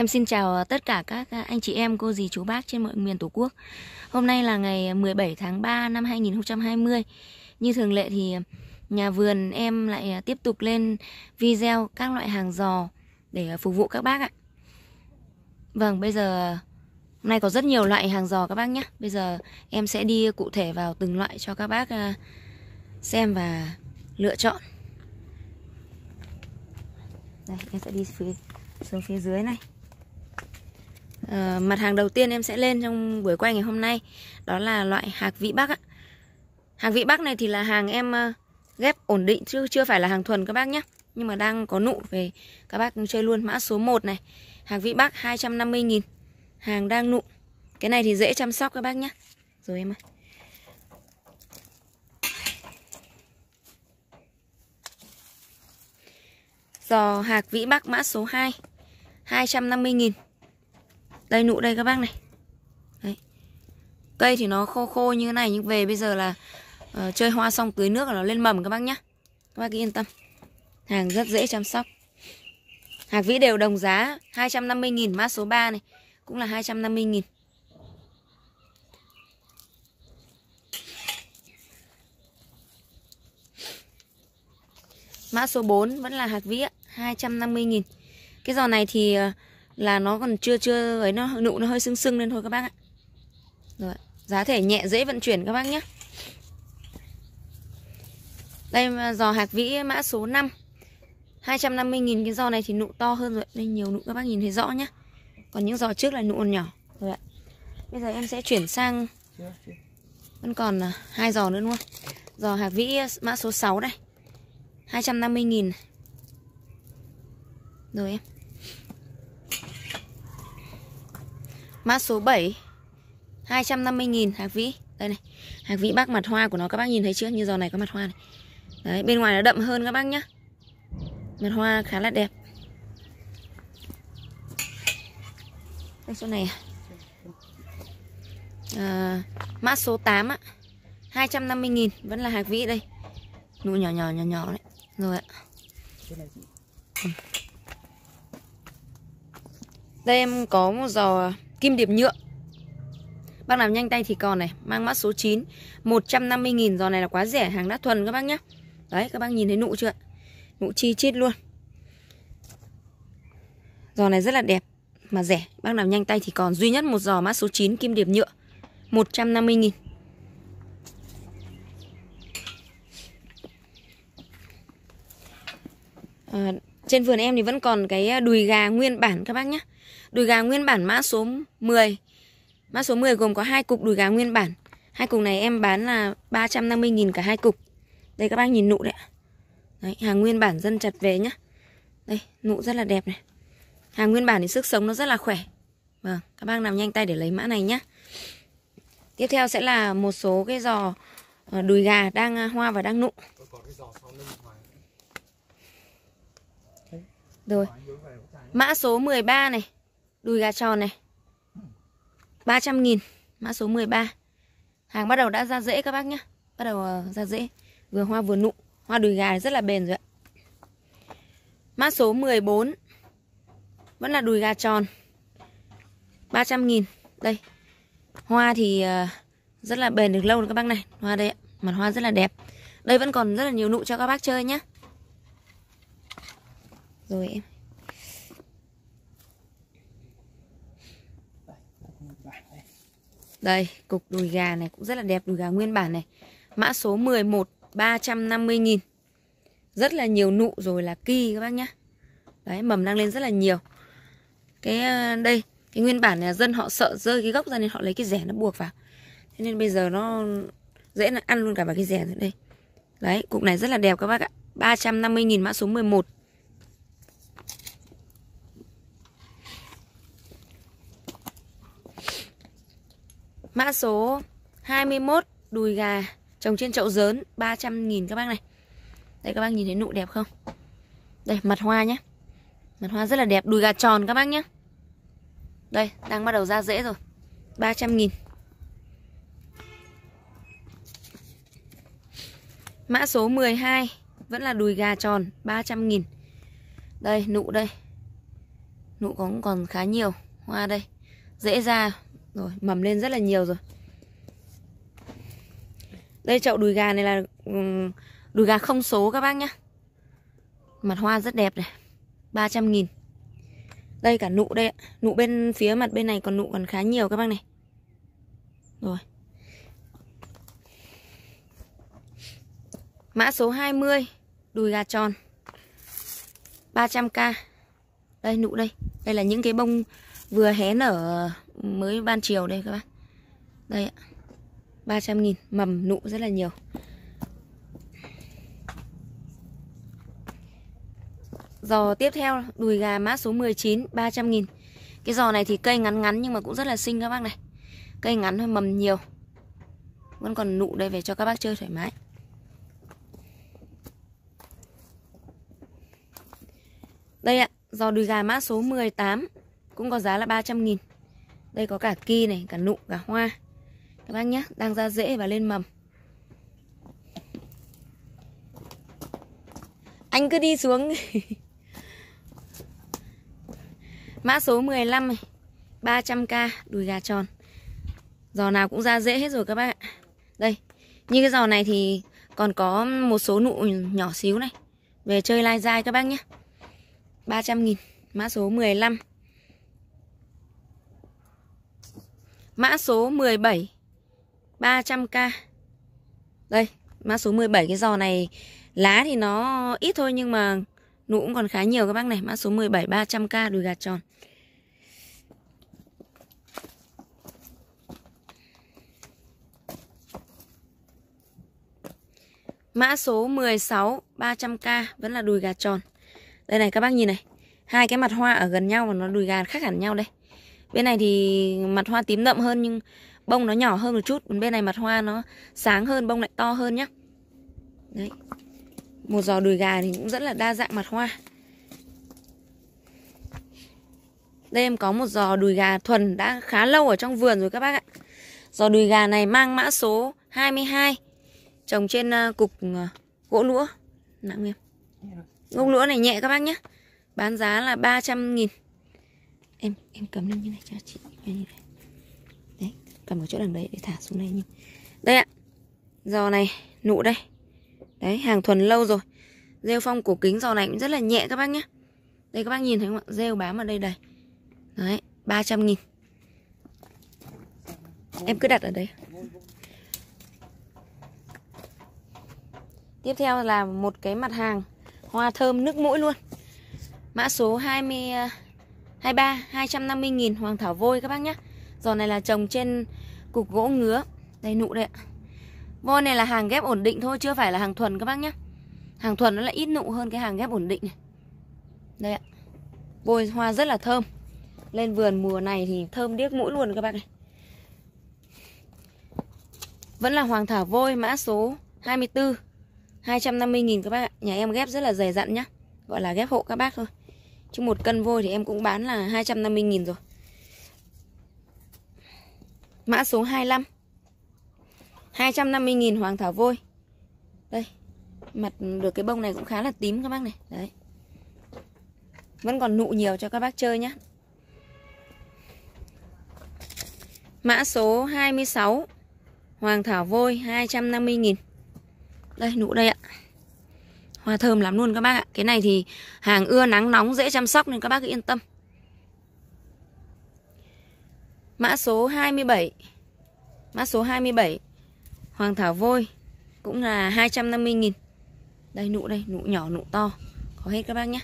Em xin chào ờ, tất cả các ờ, anh chị em, cô dì, chú bác trên mọi miền Tổ quốc. Hôm nay là ngày ờ, 17 tháng 3 năm 2020 Như thường lệ thì nhà vườn em lại tiếp tục lên video các loại hàng giò để phục vụ các bác ạ. Vâng, bây giờ hôm nay có rất nhiều loại hàng giò các bác nhé Bây giờ em sẽ đi cụ thể vào từng loại cho các bác xem và lựa chọn. Đây, em sẽ đi phía, xuống phía dưới này à, Mặt hàng đầu tiên em sẽ lên trong buổi quay ngày hôm nay Đó là loại hạc vị bắc ạ Hạc vị bắc này thì là hàng em ờ, ghép ổn định chứ chưa phải là hàng thuần các bác nhé. Nhưng mà đang có nụ về các bác chơi luôn mã số 1 này. Hạc vị bắc 250.000 Hàng đang nụ. Cái này thì dễ chăm sóc các bác nhé. Rồi em ơi Giò hạc vĩ bắc mã số 2 250.000 đây nụ đây các bác này. Đấy. Cây thì nó khô khô như thế này Nhưng về bây giờ là uh, Chơi hoa xong tưới nước là nó lên mầm các bác nhá. Các bác yên tâm. Hàng rất dễ chăm sóc. Hạc vĩ đều đồng giá 250.000 mã số 3 này Cũng là 250.000 Mã số 4 vẫn là hạt vĩ 250.000 Cái giò này thì ờ, là nó còn chưa chưa, ấy, nó nụ nó hơi sưng sưng lên thôi các bác ạ. Rồi, giá thể nhẹ, dễ vận chuyển các bác nhé. Đây giò hạt vĩ, mã số 5 250.000 cái giò này thì nụ to hơn rồi. Đây, nhiều nụ, các bác nhìn thấy rõ nhá. Còn những giò trước là nụ còn nhỏ. Rồi ạ. Bây giờ em sẽ chuyển sang Vẫn còn à, hai giò nữa, đúng không? Giò hạt vĩ, mã số 6 đây. 250.000 Rồi em. Mã số 7 250.000 hạc vĩ. Đây này Hạc vĩ bác mặt hoa của nó các bác nhìn thấy chưa? Như giò này có mặt hoa này. Đấy bên ngoài nó đậm hơn các bác nhá. Mặt hoa khá là đẹp. Đây số này à, ờ, Mã số 8 ạ. 250.000 Vẫn là hạc vĩ đây. Nụ nhỏ nhỏ nhỏ nhỏ đấy. Rồi ạ. Đây em có một giò kim điệp nhựa. Bác làm nhanh tay thì còn này Mang mã số 9 150.000 Giò này là quá rẻ hàng đắt thuần các bác nhé Đấy các bác nhìn thấy nụ chưa Nụ chi chít luôn. Giò này rất là đẹp Mà rẻ. Bác làm nhanh tay thì còn. Duy nhất một giò mã số 9 kim điệp nhựa. 150.000 à, Trên vườn em thì vẫn còn cái à, đùi gà nguyên bản các bác nhé Đùi gà nguyên bản mã số 10 Mã số 10 gồm có hai cục đùi gà nguyên bản. Hai cục này em bán là 350.000 cả hai cục. Đây các bác nhìn nụ đấy Đấy, hàng nguyên bản dân chặt về nhá. Đây, nụ rất là đẹp này. Hàng nguyên bản thì sức sống nó rất là khỏe. Vâng, các bác làm nhanh tay để lấy mã này nhá. Tiếp theo sẽ là một số cái giò ờ, đùi gà đang à, hoa và đang nụ. Rồi. Mã số 13 này Đùi gà tròn này. 300 nghìn, Mã số 13 Hàng bắt đầu đã ra rễ các bác nhé Bắt đầu ờ, ra rễ Vừa hoa vừa nụ. Hoa đùi gà rất là bền rồi ạ. Mã số 14 Vẫn là đùi gà tròn. 300 nghìn. Đây. Hoa thì ờ, rất là bền được lâu rồi các bác này. Hoa đây ạ. Mặt hoa rất là đẹp. Đây vẫn còn rất là nhiều nụ cho các bác chơi nhé Rồi em. Đây, cục đùi gà này cũng rất là đẹp, đùi gà nguyên bản này. Mã số 11, 350 000 Rất là nhiều nụ rồi là kỳ các bác nhá. Đấy, mầm đang lên rất là nhiều. Cái ờ, đây, cái nguyên bản này dân họ sợ rơi cái gốc ra nên họ lấy cái rẻ nó buộc vào. Thế nên bây giờ nó dễ là ăn luôn cả vào cái rẻ nữa đây. Đấy, cục này rất là đẹp các bác ạ. 350 000 mã số 11. Mã số 21 đùi gà trồng trên chậu dớn 300.000 các bác này. Đây các bác nhìn thấy nụ đẹp không? Đây mặt hoa nhé. Mặt hoa rất là đẹp, đùi gà tròn các bác nhé. Đây, đang bắt đầu ra rễ rồi. 300.000 Mã số 12 vẫn là đùi gà tròn 300.000 Đây, nụ đây. Nụ cũng còn khá nhiều Hoa đây Dễ ra rồi, mầm lên rất là nhiều rồi. Đây, chậu đùi gà này là Đùi gà không số các bác nhá. Mặt hoa rất đẹp này 300 nghìn. Đây, cả nụ đây Nụ bên phía mặt bên này còn nụ còn khá nhiều các bác này. Rồi. Mã số 20 Đùi gà tròn 300k Đây, nụ đây. Đây là những cái bông vừa hé nở mới ban chiều đây các bác. Đây ạ. 300 nghìn Mầm nụ rất là nhiều. Giò tiếp theo đùi gà mã số 19 300 nghìn. Cái giò này thì cây ngắn ngắn nhưng mà cũng rất là xinh các bác này. Cây ngắn thôi mầm nhiều. Vẫn còn nụ đây về cho các bác chơi thoải mái. Đây ạ, giò đùi gà mã số 18 Cũng có giá là 300 nghìn. Đây có cả ki này, cả nụ, cả hoa. Các bác nhé, đang ra rễ và lên mầm. Anh cứ đi xuống. Mã số 15 này 300k đùi gà tròn. Giò nào cũng ra dễ hết rồi các bác ạ. Đây Như cái giò này thì còn có một số nụ nhỏ xíu này. Về chơi lai dai các bác nhé 300 nghìn Mã số 15 Mã số 17 300k Đây, Mã số 17 cái giò này, Lá thì nó ít thôi nhưng mà Nụ cũng còn khá nhiều các bác này. Mã số 17 300k đùi gà tròn. Mã số 16 300k Vẫn là đùi gà tròn. Đây này, các bác nhìn này. Hai cái mặt hoa ở gần nhau và nó đùi gà khác hẳn nhau đây. Bên này thì mặt hoa tím đậm hơn nhưng bông nó nhỏ hơn một chút. Còn bên này mặt hoa nó sáng hơn, bông lại to hơn nhá. Đấy. Một giò đùi gà thì cũng rất là đa dạng mặt hoa. Đây em có một giò đùi gà thuần đã khá lâu ở trong vườn rồi các bác ạ. Giò đùi gà này mang mã số 22 Trồng trên uh, cục uh, gỗ lũa. Nặng em Gốc lũa này nhẹ các bác nhé Bán giá là 300 nghìn Em em cầm lên như này cho chị như này. Đấy, Cầm ở chỗ đằng đấy để thả xuống đây như Đây ạ, Giò này, nụ đây. Đấy, hàng thuần lâu rồi. Rêu phong cổ kính giò này cũng rất là nhẹ các bác nhé Đây, các bác nhìn thấy không ạ? Rêu bám ở đây đầy. Đấy 300 nghìn. Em cứ đặt ở đây Tiếp theo là một cái mặt hàng hoa thơm nước mũi luôn. Mã số 20 23 250 000 hoàng thảo vôi các bác nhé. Giò này là trồng trên cục gỗ ngứa. Đây nụ đây ạ. Vôi này là hàng ghép ổn định thôi, chưa phải là hàng thuần các bác nhé. Hàng thuần nó lại ít nụ hơn cái hàng ghép ổn định này. Đây ạ. Vôi hoa rất là thơm. Lên vườn mùa này thì thơm điếc mũi luôn các bác này. Vẫn là hoàng thảo vôi mã số 24 250.000 các bác ạ Nhà em ghép rất là dày dặn nhá Gọi là ghép hộ các bác thôi Chứ một cân vôi thì em cũng bán là 250.000 rồi. Mã số 25 250.000 hoàng thảo vôi. Đây, Mặt được cái bông này cũng khá là tím các bác này. Đấy. Vẫn còn nụ nhiều cho các bác chơi nhé Mã số 26 Hoàng thảo vôi 250.000 đây, nụ đây ạ. Hoa thơm lắm luôn các bác ạ. Cái này thì hàng ưa nắng nóng dễ chăm sóc nên các bác cứ yên tâm. Mã số 27 Mã số 27 Hoàng thảo vôi. Cũng là 250 000 Đây nụ đây, nụ nhỏ, nụ to. Có hết các bác nhé.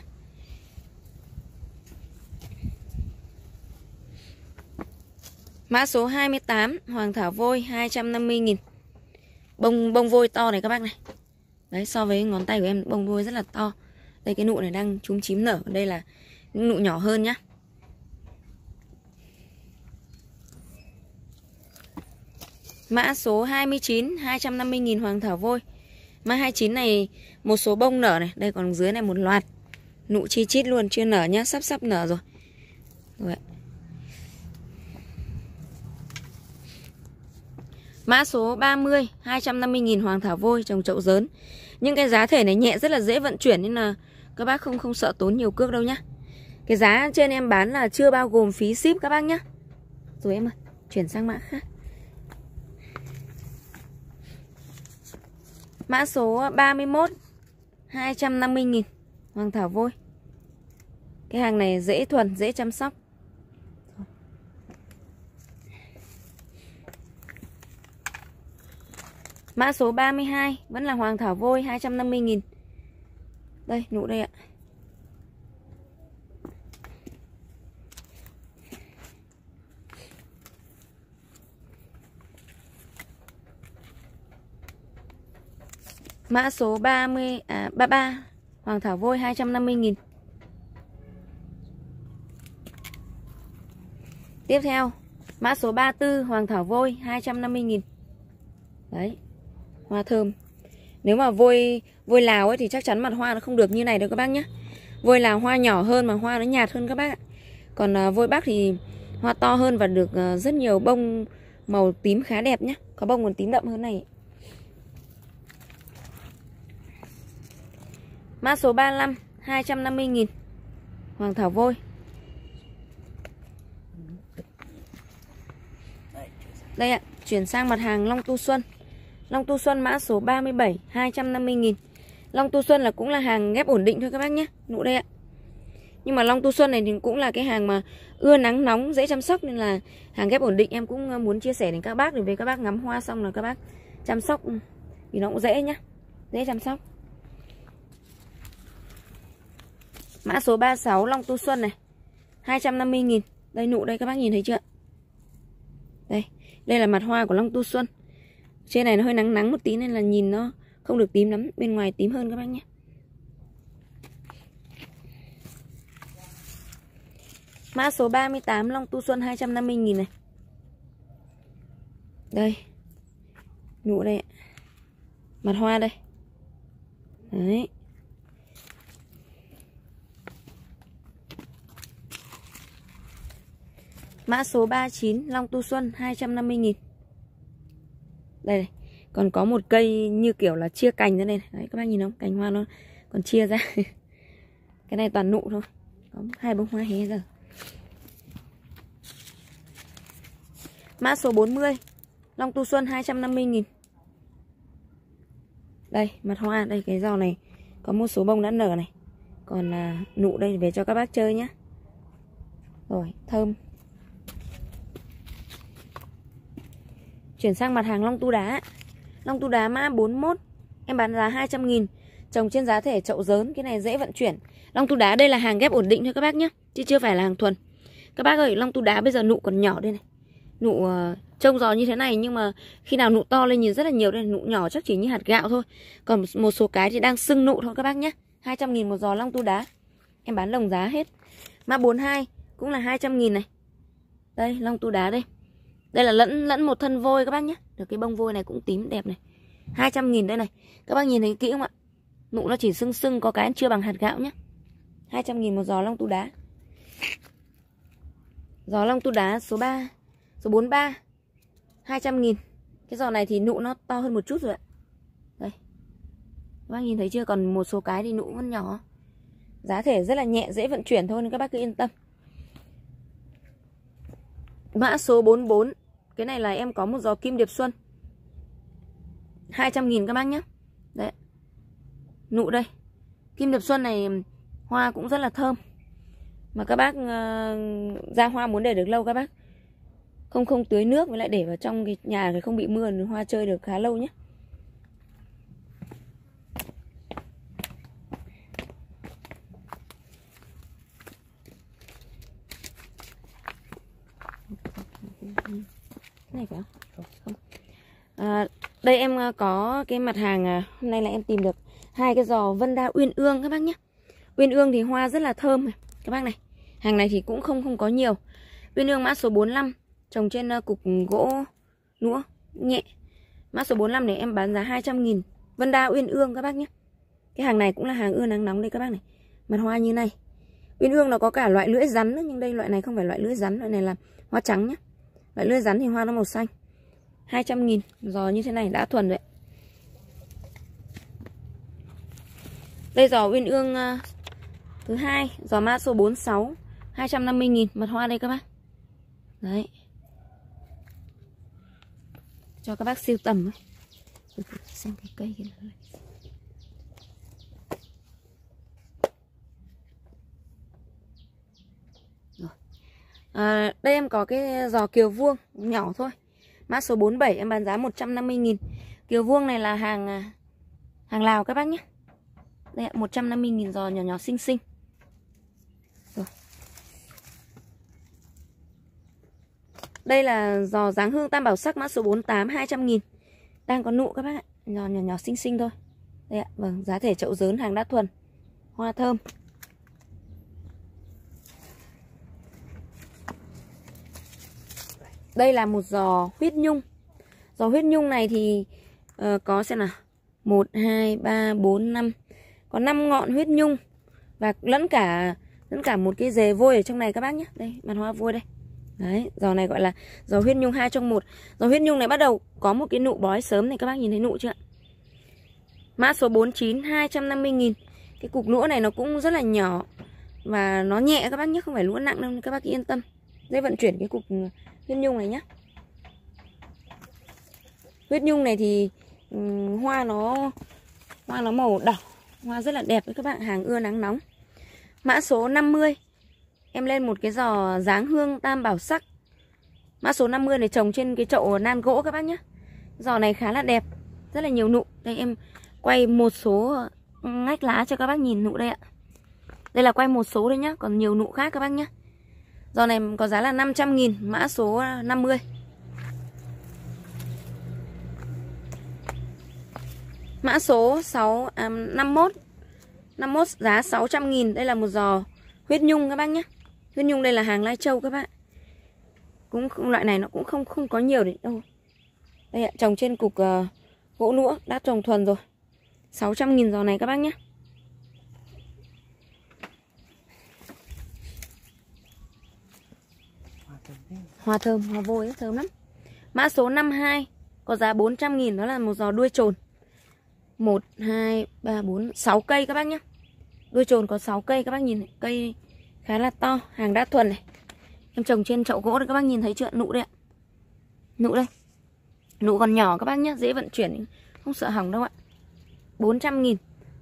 Mã số 28 Hoàng thảo vôi 250 000 Bông bông vôi to này các bác này. Đấy, so với ngón tay của em, bông vôi rất là to. Đây, cái nụ này đang trúng chím nở. Đây là những nụ nhỏ hơn nhá. Mã số 29 250.000 hoàng thảo vôi. Mã 29 này, một số bông nở này. Đây, còn dưới này một loạt. Nụ chi chít luôn, chưa nở nhá, Sắp sắp nở rồi. Rồi Mã số 30 250.000 hoàng thảo vôi trồng chậu dớn. Nhưng cái giá thể này nhẹ rất là dễ vận chuyển Nên là các bác không không sợ tốn nhiều cước đâu nhá. Cái giá trên em bán là chưa bao gồm phí ship các bác nhá. Rồi em ơi Chuyển sang mã khác. Mã số 31 250 nghìn Hoàng thảo vôi. Cái hàng này dễ thuần, dễ chăm sóc. Mã số 32 Vẫn là hoàng thảo vôi 250.000 Đây, nụ đây ạ. Mã số 30 à 33 Hoàng thảo vôi 250 000 Tiếp theo Mã số 34 Hoàng thảo vôi 250 000 Đấy. Hoa thơm. Nếu mà vôi vôi Lào ấy thì chắc chắn mặt hoa nó không được như này đâu các bác nhé Vôi Lào hoa nhỏ hơn mà hoa nó nhạt hơn các bác ạ. Còn uh, vôi Bắc thì hoa to hơn và được uh, rất nhiều bông màu tím khá đẹp nhé Có bông còn tím đậm hơn này. Mã số 35 250 nghìn. Hoàng thảo vôi. Đây ạ Chuyển sang mặt hàng Long Tu Xuân. Long Tu Xuân mã số 37 250 nghìn. Long Tu Xuân là cũng là hàng ghép ổn định thôi các bác nhé, Nụ đây ạ. Nhưng mà Long Tu Xuân này thì cũng là cái hàng mà ưa nắng nóng, dễ chăm sóc Nên là hàng ghép ổn định. Em cũng ờ, muốn chia sẻ đến các bác Để về các bác ngắm hoa xong là các bác chăm sóc ừ, vì nó cũng dễ nhá, Dễ chăm sóc. Mã số 36 Long Tu Xuân này 250 nghìn. Đây, nụ đây, các bác nhìn thấy chưa? Đây Đây là mặt hoa của Long Tu Xuân. Trên này nó hơi nắng nắng một tí nên là nhìn nó không được tím lắm. Bên ngoài tím hơn các bác nhé. Mã số 38 Long Tu Xuân 250.000 này. Đây. Nụ đây Mặt hoa đây. Đấy. Mã số 39 Long Tu Xuân 250 nghìn. Đây này, Còn có một cây như kiểu là chia cành ra đây này. Đấy, các bác nhìn không? Cành hoa nó còn chia ra. Cái này toàn nụ thôi. Có hai bông hoa hé giờ. Mã số 40 Long Tu Xuân 250 nghìn. Đây, mặt hoa, Đây, cái giò này. Có một số bông đã nở này. Còn là nụ đây về cho các bác chơi nhé Rồi, thơm. Chuyển sang mặt hàng long tu đá. Long tu đá mã 41 Em bán giá 200 nghìn. Trồng trên giá thể chậu dớn Cái này dễ vận chuyển. Long tu đá đây là hàng ghép ổn định thôi các bác nhé Chứ chưa phải là hàng thuần. Các bác ơi long tu đá bây giờ nụ còn nhỏ đây này. Nụ uh, trông giò như thế này Nhưng mà khi nào nụ to lên nhìn rất là nhiều đây Nụ nhỏ chắc chỉ như hạt gạo thôi. Còn một số cái thì đang sưng nụ thôi các bác nhé. 200 nghìn một giò long tu đá. Em bán lồng giá hết. Mã 42 cũng là 200 nghìn này. Đây long tu đá đây đây là lẫn lẫn một thân vôi các bác nhé. Được, cái bông vôi này cũng tím đẹp này. 200 nghìn đây này. Các bác nhìn thấy kỹ không ạ? Nụ nó chỉ sưng sưng, có cái chưa bằng hạt gạo nhé. 200 nghìn một giò long tu đá. Giò long tu đá số 3 Số 43 200 nghìn. Cái giò này thì nụ nó to hơn một chút rồi ạ. Đây. Các bác nhìn thấy chưa? Còn một số cái thì nụ vẫn nhỏ. Giá thể rất là nhẹ, dễ vận chuyển thôi Nên các bác cứ yên tâm. Mã số 44 cái này là em có một giò kim điệp xuân. 200 nghìn các bác nhé. Đấy. Nụ đây. Kim điệp xuân này hoa cũng rất là thơm. Mà các bác uh, ra hoa muốn để được lâu các bác. Không không tưới nước với lại để vào trong cái nhà thì không bị mưa Hoa chơi được khá lâu nhé. Này phải không? không. À, đây em ờ, có cái mặt hàng ờ, hôm nay là em tìm được hai cái giò Vân Đa Uyên Ương các bác nhé. Uyên Ương thì hoa rất là thơm này, các bác này. Hàng này thì cũng không không có nhiều. Uyên Ương mã số 45 trồng trên ờ, cục gỗ lũa nhẹ. Mã số 45 này em bán giá 200 nghìn Vân Đa Uyên Ương các bác nhé. Cái hàng này cũng là hàng ưa nắng nóng đây các bác này. Mặt hoa như này. Uyên Ương nó có cả loại lưỡi rắn nữa nhưng đây loại này không phải loại lưỡi rắn, loại này là hoa trắng nhé. Loại lưỡi rắn thì hoa nó màu xanh. 200 nghìn. Giò như thế này đã thuần rồi Đây giò uyên ương uh, Thứ hai, giò mã số 46 250 nghìn. Mật hoa đây các bác. Đấy. Cho các bác siêu tầm ấy. Xem cái cây kia À, đây em có cái giò kiều vuông nhỏ thôi. Mã số 47 em bán giá 150.000 Kiều vuông này là hàng à, hàng Lào các bác nhé. Đây 150.000 giò nhỏ nhỏ xinh xinh. Rồi. Đây là giò dáng hương tam bảo sắc mã số 48 200.000 Đang có nụ các bác ạ Nhỏ nhỏ nhỏ xinh xinh thôi. Đây ạ, vâng, giá thể chậu dớn hàng đá thuần Hoa thơm. Đây là một giò huyết nhung. Giò huyết nhung này thì uh, có xem nào. 1, 2, 3, 4, 5 Có 5 ngọn huyết nhung Và lẫn cả lẫn cả một cái dề vôi ở trong này các bác nhé. Đây, mặt hoa vôi đây. Đấy, giò này gọi là giò huyết nhung 2 trong 1 Giò huyết nhung này bắt đầu có một cái nụ bói sớm này các bác nhìn thấy nụ chưa ạ? Mã số 49 250 nghìn. Cái cục lũa này nó cũng rất là nhỏ Và nó nhẹ các bác nhé Không phải lũa nặng đâu các bác yên tâm. Dễ vận chuyển cái cục huyết nhung này nhá. Huyết nhung này thì um, hoa nó hoa nó màu đỏ hoa rất là đẹp với các bạn hàng ưa nắng nóng. Mã số 50 em lên một cái giò dáng hương tam bảo sắc. Mã số 50 này trồng trên cái chậu nan gỗ các bác nhé giò này khá là đẹp rất là nhiều nụ. Đây em quay một số ngách lá cho các bác nhìn nụ đây ạ. Đây là quay một số thôi nhá còn nhiều nụ khác các bác nhé Giò này có giá là 500 nghìn Mã số à, 50 Mã số 6, à, 51 51 giá 600 nghìn Đây là một giò huyết nhung các bác nhé. Huyết nhung đây là hàng Lai Châu các bạn cũng Loại này nó cũng không không có nhiều đấy đâu. Đây ạ, trồng trên cục uh, gỗ lũa Đã trồng thuần rồi. 600 nghìn giò này các bác nhé. Hoa thơm, hoa vôi thơm lắm. Mã số 52 Có giá 400 nghìn Đó là một giò đuôi trồn. 1, 2, 3, 4, 6 cây các bác nhé. Đuôi trồn có 6 cây các bác nhìn này. Cây khá là to Hàng đá thuần này. Em trồng trên chậu gỗ đấy các bác nhìn thấy chưa? Nụ đây ạ. Nụ đây. Nụ còn nhỏ các bác nhé Dễ vận chuyển Không sợ hỏng đâu ạ. 400 nghìn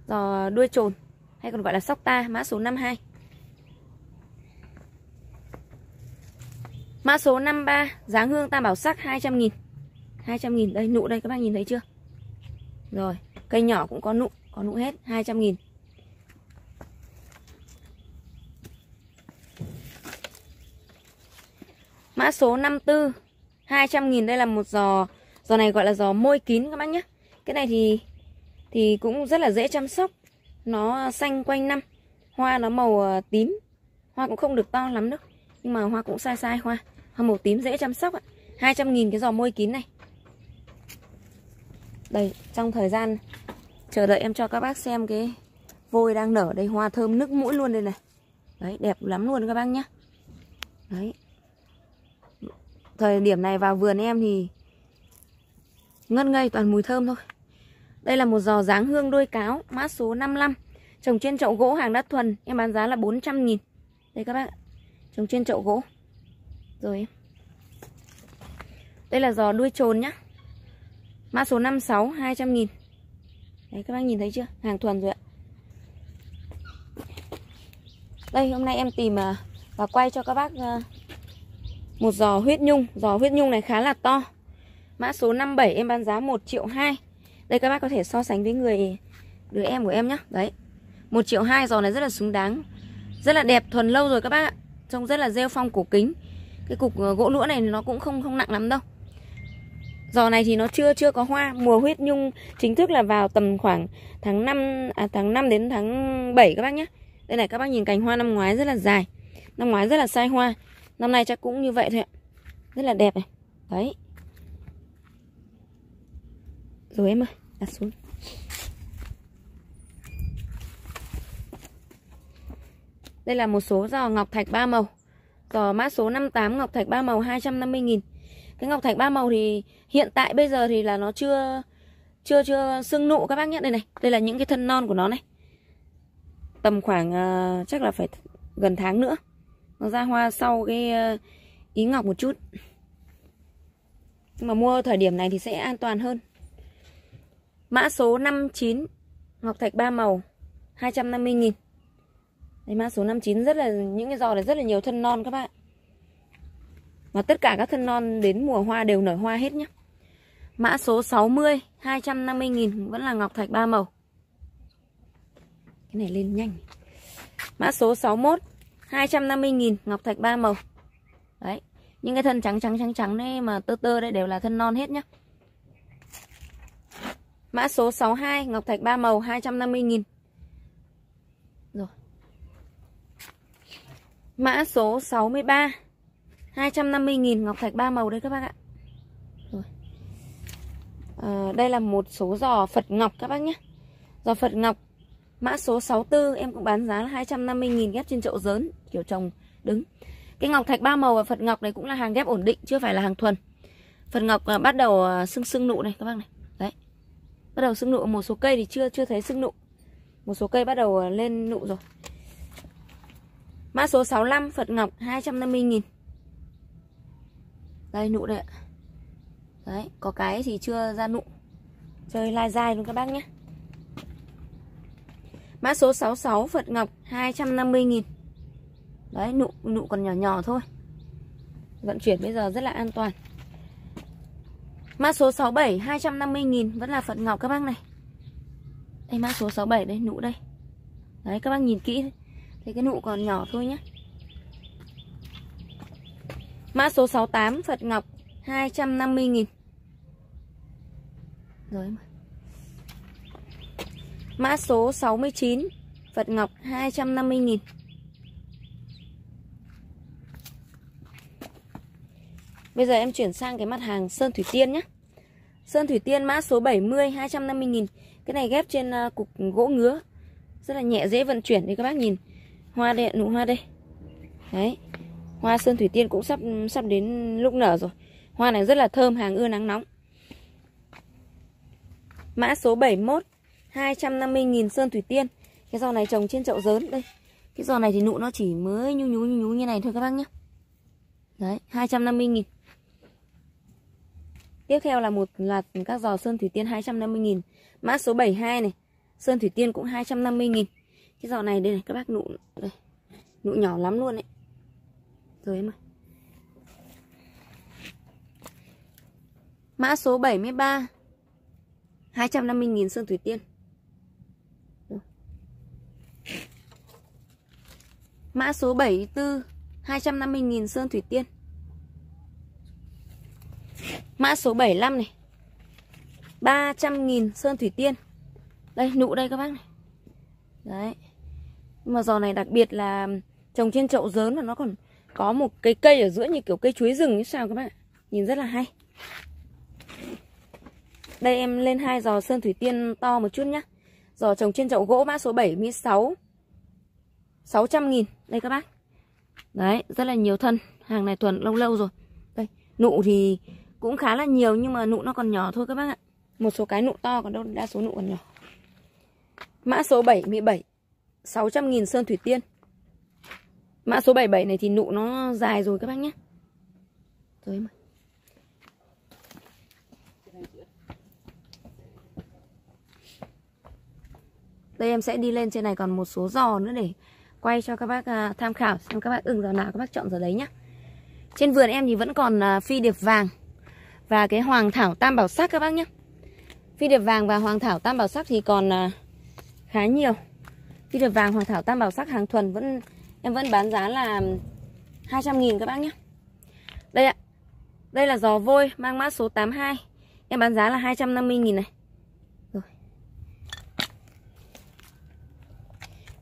Giò đuôi trồn Hay còn gọi là sóc ta Mã số 52 Mã số 53 Dáng hương tam bảo sắc 200 nghìn. 200 nghìn, Đây, nụ đây, các bác nhìn thấy chưa? Rồi, Cây nhỏ cũng có nụ Có nụ hết 200 nghìn. Mã số 54 200 nghìn, Đây là một giò Giò này gọi là giò môi kín các bác nhé. Cái này thì Thì cũng rất là dễ chăm sóc. Nó xanh quanh năm, Hoa nó màu ờ, tím. Hoa cũng không được to lắm đâu, Nhưng mà hoa cũng sai sai, hoa. Hoa màu tím dễ chăm sóc ạ. 200.000 cái giò môi kín này. Đây, trong thời gian Chờ đợi em cho các bác xem cái Vôi đang nở đây, hoa thơm nước mũi luôn đây này. Đấy, đẹp lắm luôn các bác nhé Đấy. Thời điểm này vào vườn em thì Ngất ngây toàn mùi thơm thôi. Đây là một giò dáng hương đôi cáo, Mã số 55 Trồng trên chậu gỗ hàng đất thuần, Em bán giá là 400 nghìn. Đây các bác Trồng trên chậu gỗ rồi Đây là giò đuôi trồn nhá. Mã số 56 200 nghìn. Đấy, các bác nhìn thấy chưa? Hàng thuần rồi ạ. Đây, hôm nay em tìm à, Và quay cho các bác à, Một giò huyết nhung. Giò huyết nhung này khá là to. Mã số 57 em bán giá 1 triệu 2 Đây, các bác có thể so sánh với người, Đứa em của em nhá. Đấy. 1 triệu 2 giò này rất là xứng đáng. Rất là đẹp, thuần lâu rồi các bác ạ. Trông rất là rêu phong cổ kính cái cục ờ, gỗ lũa này nó cũng không không nặng lắm đâu. Giò này thì nó chưa chưa có hoa. Mùa huyết nhung chính thức là vào tầm khoảng tháng 5 à, tháng 5 đến tháng 7 các bác nhé. Đây này các bác nhìn cành hoa năm ngoái rất là dài. Năm ngoái rất là sai hoa. Năm nay chắc cũng như vậy thôi ạ. Rất là đẹp này. Đấy. Rồi em ơi đặt xuống. Đây là một số giò ngọc thạch ba màu. Giò mã số 58 ngọc thạch ba màu 250 nghìn. Cái ngọc thạch ba màu thì hiện tại bây giờ thì là nó chưa chưa chưa sưng nụ các bác nhé. Đây này, đây là những cái thân non của nó này. Tầm khoảng uh, chắc là phải gần tháng nữa. Nó ra hoa sau cái uh, ý ngọc một chút. Nhưng mà mua thời điểm này thì sẽ an toàn hơn. Mã số 59 ngọc thạch ba màu 250 nghìn. Đây mã số 59 rất là, những cái giò này rất là nhiều thân non các bạn. Và tất cả các thân non đến mùa hoa đều nở hoa hết nhé Mã số 60 250.000 Vẫn là ngọc thạch ba màu. Cái này lên nhanh. Mã số 61 250.000 Ngọc thạch ba màu. Đấy, Những cái thân trắng trắng trắng trắng đấy Mà tơ tơ đây đều là thân non hết nhá. Mã số 62 Ngọc thạch ba màu 250.000 Rồi. Mã số 63 250.000 Ngọc thạch ba màu đây các bác ạ. À, Đây là một số giò Phật Ngọc các bác nhé. Giò Phật Ngọc Mã số 64 em cũng bán giá là 250.000 ghép trên chậu dớn Kiểu trồng đứng. Cái ngọc thạch ba màu và Phật Ngọc này cũng là hàng ghép ổn định Chưa phải là hàng thuần. Phật Ngọc à, bắt đầu à, sưng sưng nụ này các bác này. Đấy. Bắt đầu sưng nụ Một số cây thì chưa chưa thấy sưng nụ. Một số cây bắt đầu à, lên nụ rồi. Mã số 65 Phật Ngọc 250.000 Đây nụ đây ạ. Đấy, có cái thì chưa ra nụ. Chơi lai dai luôn các bác nhé. Mã số 66 Phật Ngọc 250.000 Đấy, nụ nụ còn nhỏ nhỏ thôi. Vận chuyển bây giờ rất là an toàn. Mã số 67 250.000 Vẫn là Phật Ngọc các bác này. Đây mã số 67 đây, nụ đây. Đấy, các bác nhìn kỹ thì cái nụ còn nhỏ thôi nhé Mã số 68 Phật Ngọc 250.000 Rồi Mã số 69 Phật Ngọc 250.000 Bây giờ em chuyển sang cái mặt hàng Sơn Thủy Tiên nhé Sơn Thủy Tiên mã số 70 250.000 Cái này ghép trên ờ, cục gỗ ngứa. Rất là nhẹ, dễ vận chuyển Đây các bác nhìn. Hoa đây, nụ hoa đây. Đấy. Hoa Sơn Thủy Tiên cũng sắp sắp đến lúc nở rồi. Hoa này rất là thơm, hàng ưa nắng nóng. Mã số 71 250.000 Sơn Thủy Tiên. Cái giò này trồng trên chậu dớn Đây. Cái giò này thì nụ nó chỉ mới nhu nhú nhu nhú như này thôi các bác nhé. Đấy 250.000 Tiếp theo là một loạt các giò Sơn Thủy Tiên 250.000 Mã số 72 này Sơn Thủy Tiên cũng 250.000 cái giò này đây này, các bác nụ, đây. Nụ nhỏ lắm luôn đấy Rồi em ơi. Mã số 73 250.000 Sơn Thủy Tiên. Mã số 74 250.000 Sơn Thủy Tiên. Mã số 75 này. 300.000 Sơn Thủy Tiên. Đây, nụ đây các bác này. Đấy mà giò này đặc biệt là Trồng trên chậu dớn và nó còn Có một cái cây ở giữa như kiểu cây chuối rừng như sao các bạn Nhìn rất là hay đây em lên hai giò sơn thủy tiên to một chút nhá. Giò trồng trên chậu gỗ mã số 76. 600 nghìn Đây các bác. Đấy, rất là nhiều thân. Hàng này tuần lâu lâu rồi. Đây, nụ thì cũng khá là nhiều nhưng mà nụ nó còn nhỏ thôi các bác ạ. Một số cái nụ to còn đâu đa số nụ còn nhỏ. Mã số 77. 600 nghìn sơn thủy tiên. Mã số 77 này thì nụ nó dài rồi các bác nhé. Rồi mà. Đây, em sẽ đi lên trên này còn một số giò nữa để quay cho các bác à, tham khảo xem các bác ưng giò nào các bác chọn giò đấy nhá. Trên vườn em thì vẫn còn à, phi điệp vàng và cái hoàng thảo tam bảo sắc các bác nhé. Phi điệp vàng và hoàng thảo tam bảo sắc thì còn à, khá nhiều. Phi điệp vàng hoàng thảo tam bảo sắc hàng thuần vẫn em vẫn bán giá là 200 nghìn các bác nhé. Đây ạ. Đây là giò vôi mang mã số 82. Em bán giá là 250 nghìn này. Rồi.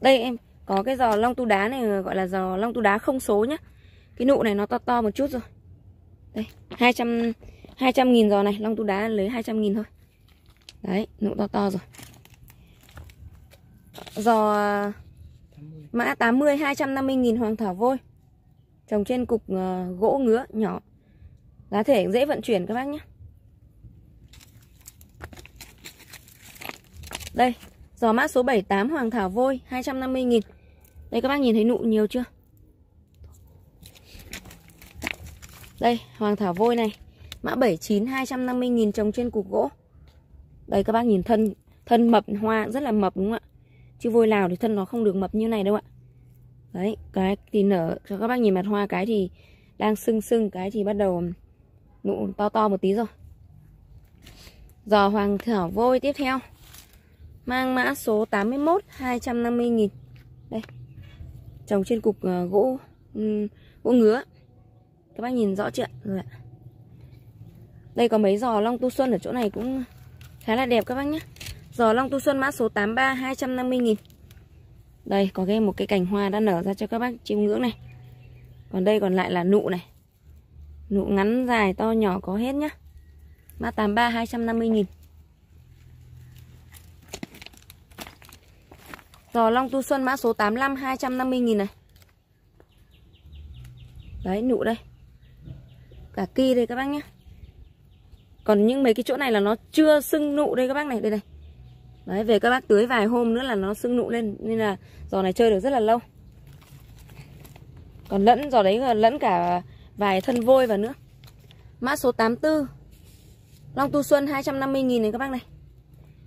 Đây em có cái giò long tu đá này gọi là giò long tu đá không số nhá. Cái nụ này nó to to một chút rồi. Đây, 200 200 nghìn giò này, long tu đá lấy 200 nghìn thôi. Đấy, nụ to to rồi. Giò à, mã 80 250.000 hoàng thảo vôi. Trồng trên cục ờ, gỗ ngứa nhỏ. Giá thể dễ vận chuyển các bác nhé. Đây, Giò mã số 78 Hoàng Thảo Vôi 250.000 Đây các bác nhìn thấy nụ nhiều chưa Đây Hoàng Thảo Vôi này Mã 79 250.000 trồng trên cục gỗ Đây các bác nhìn thân Thân mập hoa rất là mập đúng không ạ Chứ vôi Lào thì thân nó không được mập như này đâu ạ. Đấy, cái thì nở cho các bác nhìn mặt hoa cái thì Đang sưng sưng, cái thì bắt đầu Nụ to to một tí rồi. Giò Hoàng Thảo Vôi tiếp theo. Mang mã số 81 250 nghìn. Đây, Trồng trên cục ờ, gỗ ừ, Gỗ ngứa. Các bác nhìn rõ chưa Rồi ạ. Đây có mấy giò long tu xuân ở chỗ này cũng Khá là đẹp các bác nhé. Giò long tu xuân mã số 83 250 nghìn. Đây, có cái một cái cành hoa đã nở ra cho các bác chiêm ngưỡng này. Còn đây còn lại là nụ này. Nụ ngắn dài to nhỏ có hết nhá. Mã 83 250 nghìn. Giò Long Tu Xuân mã số 85 250 nghìn này. Đấy, nụ đây. Cả kỳ đây các bác nhé Còn những mấy cái chỗ này là nó chưa sưng nụ đây các bác này. Đây này. Đấy, về các bác tưới vài hôm nữa là nó sưng nụ lên, Nên là giò này chơi được rất là lâu. Còn lẫn, giò đấy lẫn cả vài thân vôi vào nữa. Mã số 84 Long Tu Xuân 250 nghìn này các bác này.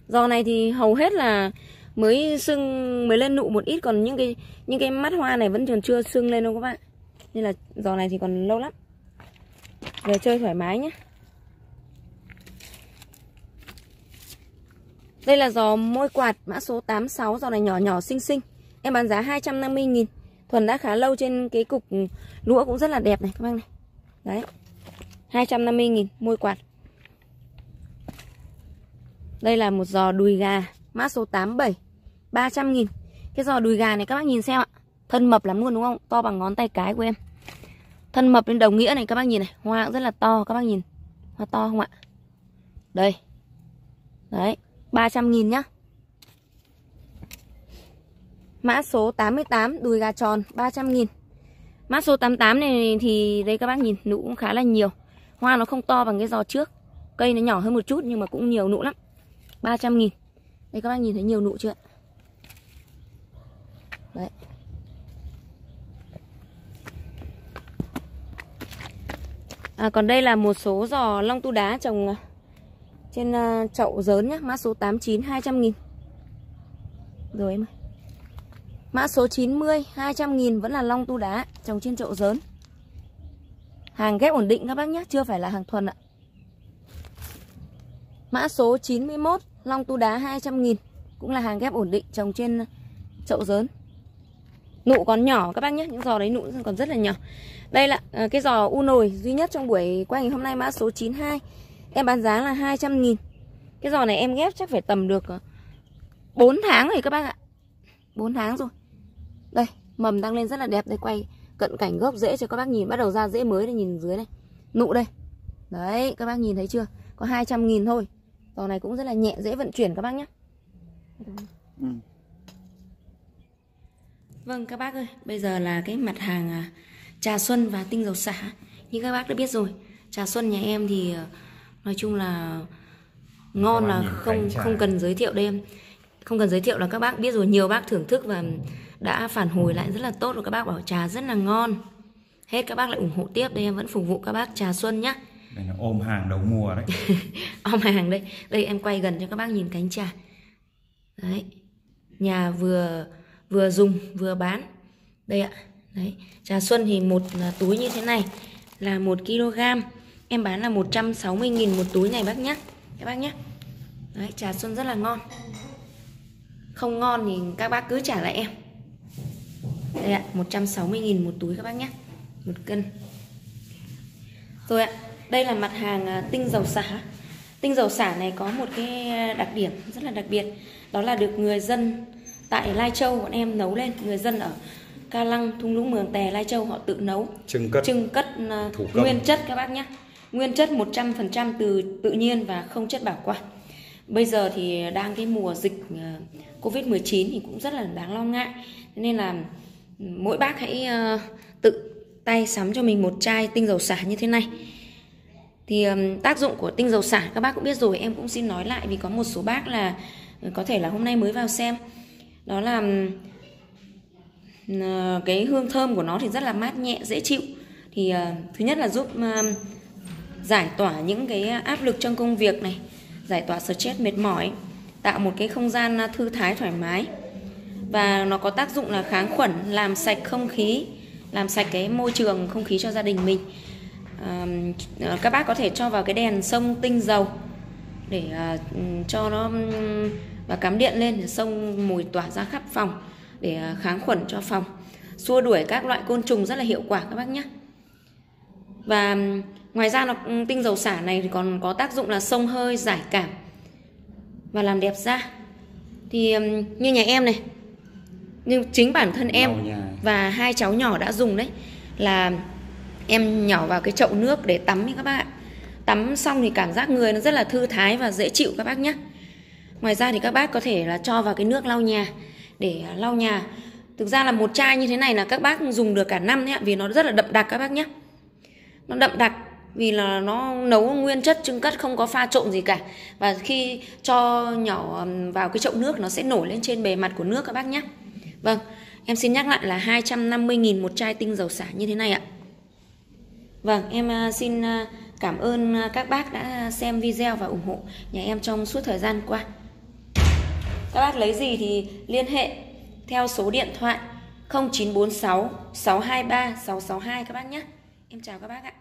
Giò này thì hầu hết là mới sưng, mới lên nụ một ít, còn những cái những cái mắt hoa này vẫn còn chưa sưng lên đâu các bạn nên là giò này thì còn lâu lắm. Về chơi thoải mái nhé đây là giò môi quạt mã số 86 giò này nhỏ nhỏ xinh xinh. Em bán giá 250 nghìn. Thuần đã khá lâu trên cái cục ừ, lũa cũng rất là đẹp này, các bác này. Đấy 250 nghìn môi quạt. Đây là một giò đùi gà mã số 87 300 nghìn. Cái giò đùi gà này các bác nhìn xem ạ. Thân mập lắm luôn, đúng không? To bằng ngón tay cái của em. Thân mập lên đồng nghĩa này, các bác nhìn này. Hoa cũng rất là to, các bác nhìn. Hoa to không ạ? Đây. Đấy. 300.000 nhá. Mã số 88 đùi gà tròn 300.000 Mã số 88 này thì đây các bác nhìn nụ cũng khá là nhiều. Hoa nó không to bằng cái giò trước. Cây nó nhỏ hơn một chút nhưng mà cũng nhiều nụ lắm. 300 nghìn. Đây các bác nhìn thấy nhiều nụ chưa Đấy. À, còn đây là một số giò long tu đá trồng à, trên uh, chậu dớn nhá, mã số 89 200 nghìn Rồi em ơi. Mã số 90 200 nghìn vẫn là long tu đá trồng trên chậu dớn. Hàng ghép ổn định các bác nhé, chưa phải là hàng thuần ạ. Mã số 91 long tu đá 200 nghìn cũng là hàng ghép ổn định trồng trên chậu dớn. Nụ còn nhỏ các bác nhé Những giò đấy nụ còn rất là nhỏ Đây là ờ, cái giò u nồi duy nhất trong buổi quay ngày hôm nay mã số 92 Em bán giá là 200 nghìn. Cái giò này em ghép chắc phải tầm được uh, ờ, 4 tháng rồi các bác ạ. 4 tháng rồi. Đây mầm đang lên rất là đẹp Đây quay cận cảnh gốc rễ cho các bác nhìn. Bắt đầu ra rễ mới đây nhìn dưới này. Nụ đây. Đấy các bác nhìn thấy chưa? Có 200 nghìn thôi. Giò này cũng rất là nhẹ dễ vận chuyển các bác nhé ừ. Vâng các bác ơi, bây giờ là cái mặt hàng à, trà xuân và tinh dầu xả. Như các bác đã biết rồi, trà xuân nhà em thì à, nói chung là ngon là không không cần giới thiệu em. Không cần giới thiệu là các bác biết rồi, nhiều bác thưởng thức và đã phản hồi lại rất là tốt rồi các bác bảo trà rất là ngon. Hết các bác lại ủng hộ tiếp đây em vẫn phục vụ các bác trà xuân nhá. Đây là ôm hàng đầu mùa đấy. ôm hàng đây. Đây em quay gần cho các bác nhìn cánh trà. Đấy. Nhà vừa vừa dùng vừa bán đây ạ đấy trà xuân thì một túi như thế này là một kg em bán là 160.000 một túi này bác nhé các bác nhé đấy trà xuân rất là ngon. Không ngon thì các bác cứ trả lại em. Đây ạ 160.000 một túi các bác nhé một cân. Rồi ạ đây là mặt hàng à, tinh dầu xả. Tinh dầu xả này có một cái đặc điểm rất là đặc biệt. Đó là được người dân tại Lai Châu bọn em nấu lên. Người dân ở Ca Lăng, Thung Lũng Mường Tè, Lai Châu họ tự nấu. Trưng cất, trưng cất uh, nguyên chất các bác nhé nguyên chất 100% từ tự nhiên và không chất bảo quản. Bây giờ thì đang cái mùa dịch ờ, Covid-19 thì cũng rất là đáng lo ngại. Nên là mỗi bác hãy ờ, tự tay sắm cho mình một chai tinh dầu xả như thế này. Thì tác dụng của tinh dầu xả, các bác cũng biết rồi, em cũng xin nói lại vì có một số bác là ờ, có thể là hôm nay mới vào xem. Đó là cái hương thơm của nó thì rất là mát nhẹ, dễ chịu. Thì thứ nhất là giúp giải tỏa những cái áp lực trong công việc này giải tỏa stress mệt mỏi tạo một cái không gian à, thư thái thoải mái. Và nó có tác dụng là kháng khuẩn làm sạch không khí làm sạch cái môi trường không khí cho gia đình mình. À, các bác có thể cho vào cái đèn sông tinh dầu để à, cho nó và cắm điện lên để sông mùi tỏa ra khắp phòng để à, kháng khuẩn cho phòng. Xua đuổi các loại côn trùng rất là hiệu quả các bác nhé. Và ngoài ra nó tinh dầu xả này thì còn có tác dụng là sông hơi giải cảm và làm đẹp da. Thì như nhà em này nhưng chính bản thân em và hai cháu nhỏ đã dùng đấy là em nhỏ vào cái chậu nước để tắm các bác ạ. Tắm xong thì cảm giác người nó rất là thư thái và dễ chịu các bác nhé ngoài ra thì các bác có thể là cho vào cái nước lau nhà. Để lau nhà thực ra là một chai như thế này là các bác dùng được cả năm đấy ạ vì nó rất là đậm đặc các bác nhé nó đậm đặc vì là nó nấu nguyên chất trưng cất không có pha trộn gì cả và khi cho nhỏ vào cái chậu nước nó sẽ nổi lên trên bề mặt của nước các bác nhé Vâng, em xin nhắc lại là 250.000 một chai tinh dầu xả như thế này ạ. Vâng, em à, xin à, cảm ơn à, các bác đã xem video và ủng hộ nhà em trong suốt thời gian qua. Các bác lấy gì thì liên hệ theo số điện thoại 0946 623 662 các bác nhé. Em chào các bác ạ.